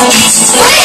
Wait!